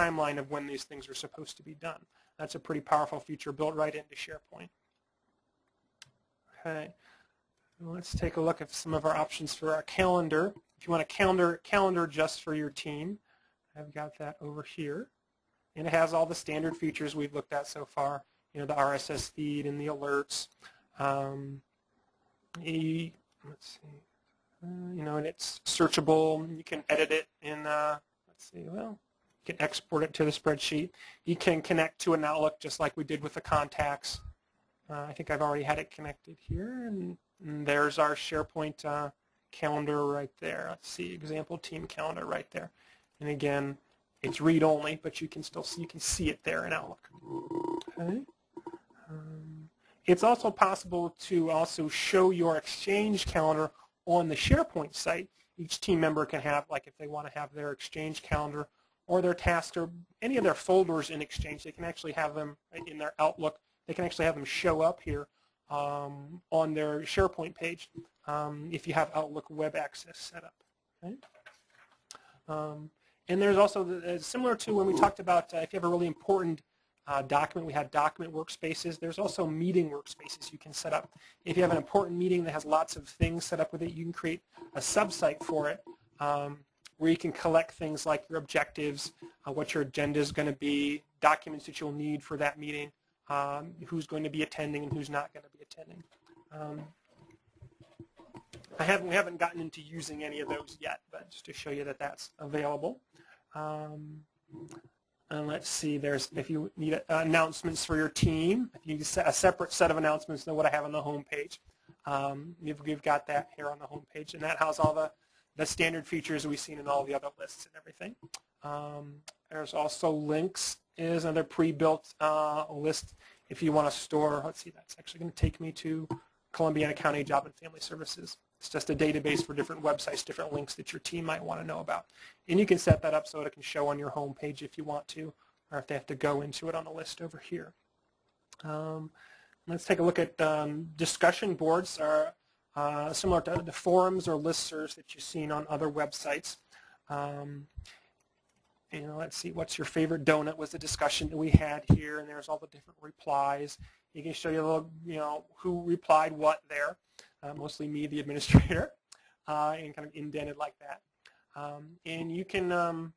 timeline of when these things are supposed to be done. That's a pretty powerful feature built right into SharePoint. Okay, let's take a look at some of our options for our calendar. If you want a calendar, calendar just for your team, I've got that over here. And it has all the standard features we've looked at so far, you know, the RSS feed and the alerts. Um, e, let's see, uh, you know, and it's searchable. You can edit it in, uh, let's see, well, you can export it to the spreadsheet. You can connect to an Outlook just like we did with the contacts. Uh, I think I've already had it connected here, and, and there's our SharePoint uh, calendar right there. Let's see, example team calendar right there. And again, it's read-only, but you can still see, you can see it there in Outlook. Okay. Um, it's also possible to also show your Exchange calendar on the SharePoint site. Each team member can have, like if they want to have their Exchange calendar or their tasks or any of their folders in Exchange, they can actually have them in their Outlook. They can actually have them show up here um, on their SharePoint page um, if you have Outlook web access set up. Okay? Um, and there's also, the, uh, similar to when we talked about uh, if you have a really important uh, document, we had document workspaces. There's also meeting workspaces you can set up. If you have an important meeting that has lots of things set up with it, you can create a subsite for it um, where you can collect things like your objectives, uh, what your agenda is going to be, documents that you'll need for that meeting, um, who's going to be attending and who's not going to be attending. Um, I haven't, we haven't gotten into using any of those yet, but just to show you that that's available. Um, and let's see, there's if you need uh, announcements for your team, if you need a separate set of announcements than what I have on the home page. Um, you've, you've, got that here on the home page, and that has all the, the standard features we've seen in all the other lists and everything. Um, there's also links is another pre-built uh, list if you want to store, let's see, that's actually going to take me to Columbiana County Job and Family Services. It's just a database for different websites, different links that your team might want to know about. And you can set that up so it can show on your home page if you want to, or if they have to go into it on the list over here. Um, let's take a look at um, discussion boards are uh, similar to the forums or listservs that you've seen on other websites. Um, you know, let's see, what's your favorite donut was the discussion that we had here, and there's all the different replies. You can show you a little, you know, who replied what there uh, mostly me, the administrator, uh, and kind of indented like that. Um, and you can um,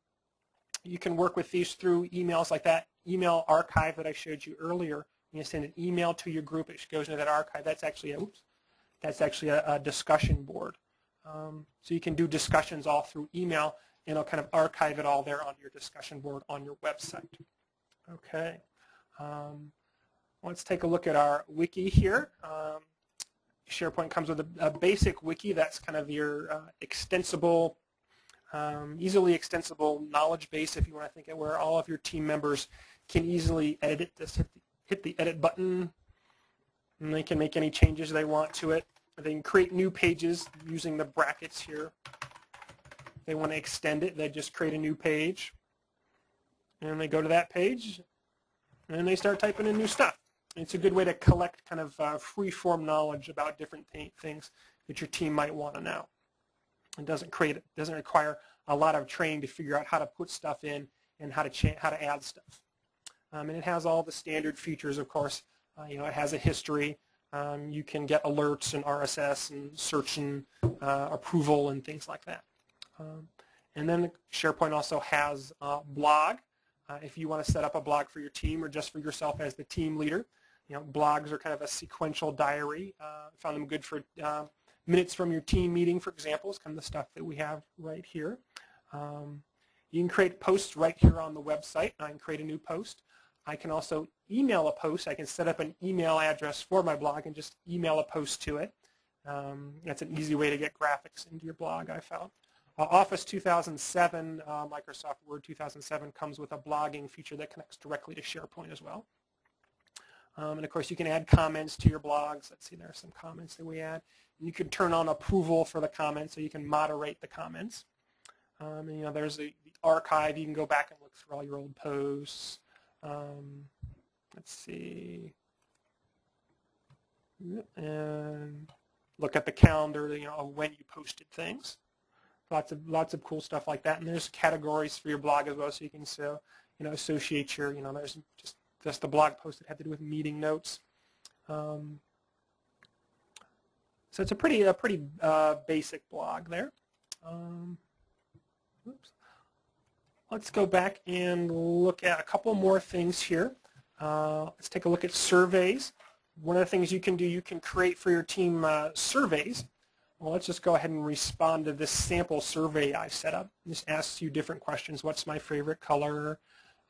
you can work with these through emails like that email archive that I showed you earlier. You send an email to your group, it goes into that archive. That's actually a, oops, that's actually a, a discussion board. Um, so you can do discussions all through email, and it'll kind of archive it all there on your discussion board on your website. Okay. Um, let's take a look at our wiki here. Um, SharePoint comes with a, a, basic wiki that's kind of your uh, extensible, um, easily extensible knowledge base if you want to think it, where all of your team members can easily edit this, hit the, hit the edit button, and they can make any changes they want to it. They can create new pages using the brackets here. If they want to extend it, they just create a new page. And they go to that page, and they start typing in new stuff. It's a good way to collect kind of uh, free-form knowledge about different th things that your team might want to know. It doesn't create, it doesn't require a lot of training to figure out how to put stuff in and how to how to add stuff. Um, and it has all the standard features, of course. Uh, you know, it has a history. Um, you can get alerts and RSS and search and uh, approval and things like that. Um, and then SharePoint also has a blog. Uh, if you want to set up a blog for your team or just for yourself as the team leader, you know, blogs are kind of a sequential diary. Uh, found them good for uh, minutes from your team meeting, for example, is kind of the stuff that we have right here. Um, you can create posts right here on the website. I can create a new post. I can also email a post. I can set up an email address for my blog and just email a post to it. Um, that's an easy way to get graphics into your blog, I found. Uh, Office 2007, uh, Microsoft Word 2007 comes with a blogging feature that connects directly to SharePoint as well. Um, and of course, you can add comments to your blogs. Let's see, there are some comments that we add. And you can turn on approval for the comments, so you can moderate the comments. Um, and, you know, there's the, the, archive. You can go back and look through all your old posts. Um, let's see. And look at the calendar, you know, when you posted things. Lots of lots of cool stuff like that. And there's categories for your blog as well, so you can so you know, associate your, you know, there's just just the blog post that had to do with meeting notes. Um, so it's a pretty a pretty uh, basic blog there. Um, oops. Let's go back and look at a couple more things here. Uh, let's take a look at surveys. One of the things you can do, you can create for your team uh, surveys. Well, let's just go ahead and respond to this sample survey I set up. This asks you different questions. What's my favorite color?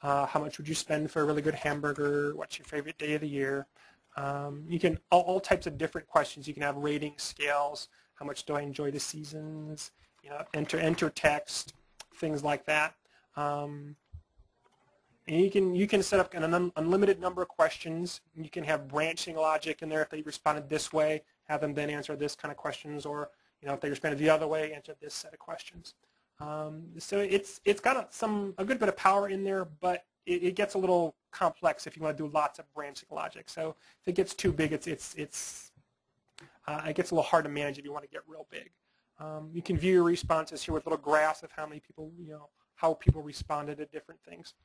Uh, how much would you spend for a really good hamburger? What's your favorite day of the year? Um, you can all, all, types of different questions. You can have rating scales. How much do I enjoy the seasons? You know, enter enter text, things like that. Um, and you can you can set up an un unlimited number of questions. You can have branching logic in there if they responded this way, have them then answer this kind of questions, or you know if they responded the other way, answer this set of questions. Um, so it's it's got a, some a good bit of power in there, but it, it, gets a little complex if you want to do lots of branching logic. So if it gets too big, it's it's it's uh, it gets a little hard to manage if you want to get real big. Um, you can view your responses here with little graphs of how many people you know how people responded to different things.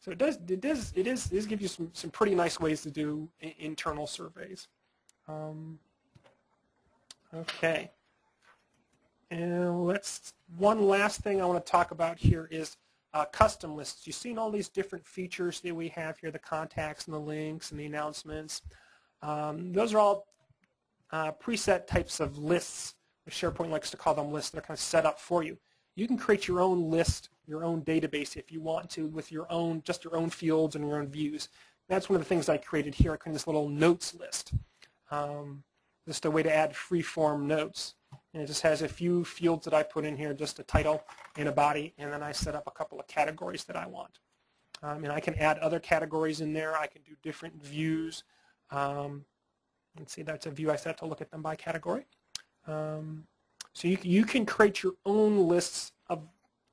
So it does it does it is it does give you some some pretty nice ways to do internal surveys. Um, okay. And let's one last thing I want to talk about here is uh, custom lists. You've seen all these different features that we have here, the contacts and the links and the announcements. Um, those are all uh, preset types of lists. SharePoint likes to call them lists. They're kind of set up for you. You can create your own list, your own database if you want to with your own, just your own fields and your own views. That's one of the things I created here. I created this little notes list. Um, just a way to add free-form notes. And it just has a few fields that I put in here, just a title and a body, and then I set up a couple of categories that I want. Um, and I can add other categories in there. I can do different views. Um, let's see, that's a view I set to look at them by category. Um, so you, you can create your own lists of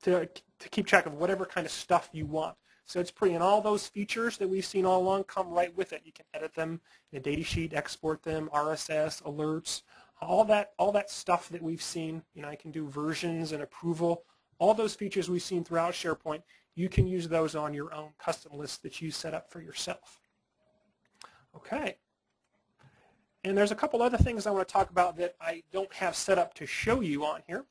to, to keep track of whatever kind of stuff you want. So it's pretty, and all those features that we've seen all along come right with it. You can edit them in a data sheet, export them, RSS, alerts, all that, all that stuff that we've seen. You know, I can do versions and approval. All those features we've seen throughout SharePoint, you can use those on your own custom list that you set up for yourself. Okay. And there's a couple other things I want to talk about that I don't have set up to show you on here.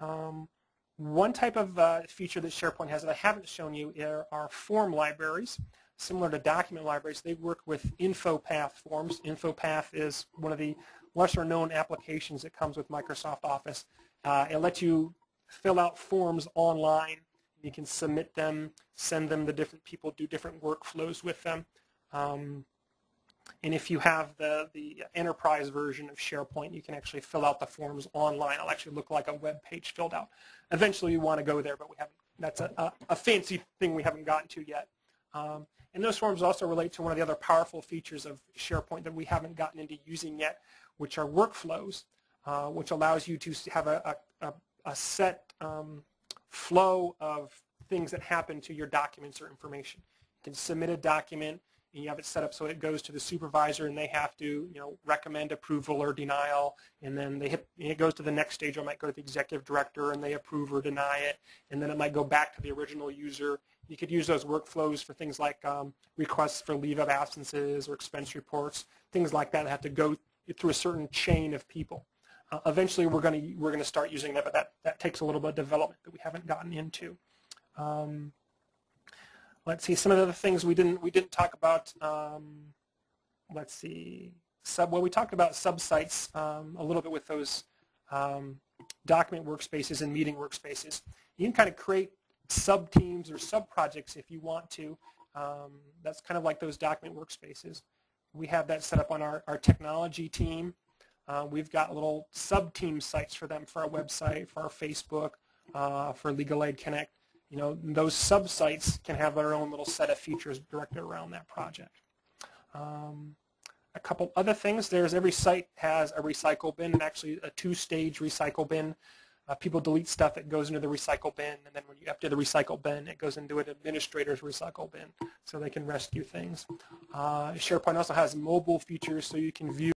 Um, one type of uh, feature that SharePoint has that I haven't shown you are, form libraries. Similar to document libraries, they work with InfoPath forms. InfoPath is one of the lesser known applications that comes with Microsoft Office. Uh, it lets you fill out forms online. You can submit them, send them to different people, do different workflows with them. Um, and if you have the, the enterprise version of SharePoint, you can actually fill out the forms online. It'll actually look like a web page filled out. Eventually you want to go there, but we haven't. That's a, a, a fancy thing we haven't gotten to yet. Um, and those forms also relate to one of the other powerful features of SharePoint that we haven't gotten into using yet, which are workflows, uh, which allows you to have a, a, a set um, flow of things that happen to your documents or information. You can submit a document, and you have it set up so it goes to the supervisor and they have to you know recommend approval or denial. And then they hit, it goes to the next stage. Or it might go to the executive director and they approve or deny it. And then it might go back to the original user. You could use those workflows for things like um, requests for leave of absences or expense reports things like that have to go through a certain chain of people. Uh, eventually we're going to we're going to start using that but that that takes a little bit of development that we haven't gotten into. Um, Let's see some of the other things we didn't we didn't talk about. Um, let's see. Sub, well, we talked about subsites um, a little bit with those um, document workspaces and meeting workspaces. You can kind of create sub-teams or sub-projects if you want to. Um, that's kind of like those document workspaces. We have that set up on our, our technology team. Uh, we've got little sub-team sites for them for our website, for our Facebook, uh, for Legal Aid Connect you know, those sub-sites can have their own little set of features directed around that project. Um, a couple other things, there's every site has a recycle bin, actually a two-stage recycle bin. Uh, people delete stuff, it goes into the recycle bin, and then when you empty the recycle bin, it goes into an administrator's recycle bin, so they can rescue things. Uh, SharePoint also has mobile features, so you can view